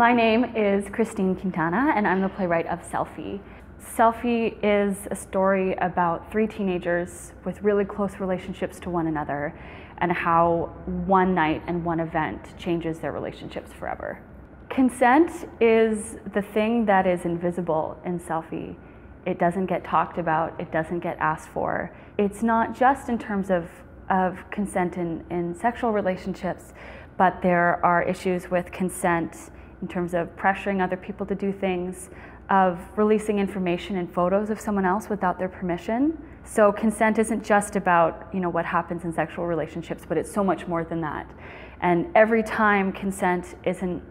My name is Christine Quintana, and I'm the playwright of Selfie. Selfie is a story about three teenagers with really close relationships to one another and how one night and one event changes their relationships forever. Consent is the thing that is invisible in Selfie. It doesn't get talked about, it doesn't get asked for. It's not just in terms of, of consent in, in sexual relationships, but there are issues with consent in terms of pressuring other people to do things, of releasing information and photos of someone else without their permission. So consent isn't just about, you know, what happens in sexual relationships, but it's so much more than that. And every time consent isn't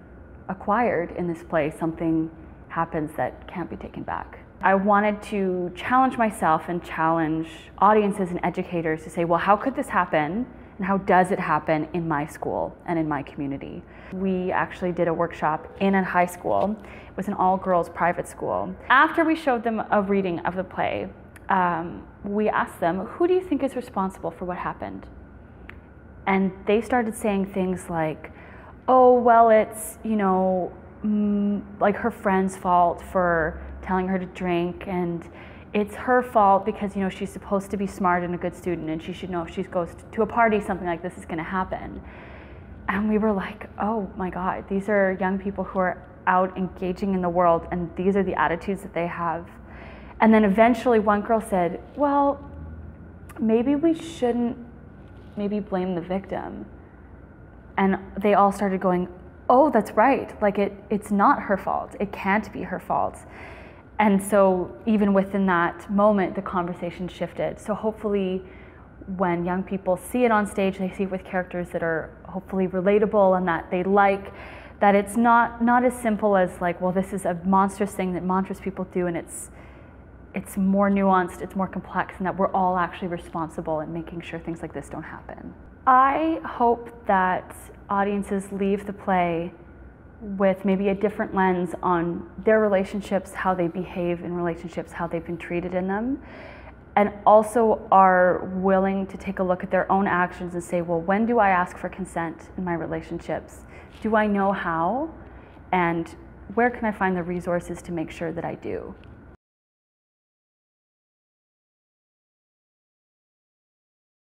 acquired in this play, something happens that can't be taken back. I wanted to challenge myself and challenge audiences and educators to say, well, how could this happen? And how does it happen in my school and in my community. We actually did a workshop in a high school. It was an all girls private school. After we showed them a reading of the play, um, we asked them, Who do you think is responsible for what happened? And they started saying things like, Oh, well, it's, you know, mm, like her friend's fault for telling her to drink and it's her fault because you know she's supposed to be smart and a good student and she should know if she goes to a party something like this is going to happen. And we were like oh my god these are young people who are out engaging in the world and these are the attitudes that they have. And then eventually one girl said well maybe we shouldn't maybe blame the victim. And they all started going oh that's right like it it's not her fault. It can't be her fault and so even within that moment the conversation shifted. So hopefully when young people see it on stage they see it with characters that are hopefully relatable and that they like that it's not not as simple as like well this is a monstrous thing that monstrous people do and it's it's more nuanced it's more complex and that we're all actually responsible in making sure things like this don't happen. I hope that audiences leave the play with maybe a different lens on their relationships, how they behave in relationships, how they've been treated in them, and also are willing to take a look at their own actions and say, well, when do I ask for consent in my relationships? Do I know how? And where can I find the resources to make sure that I do?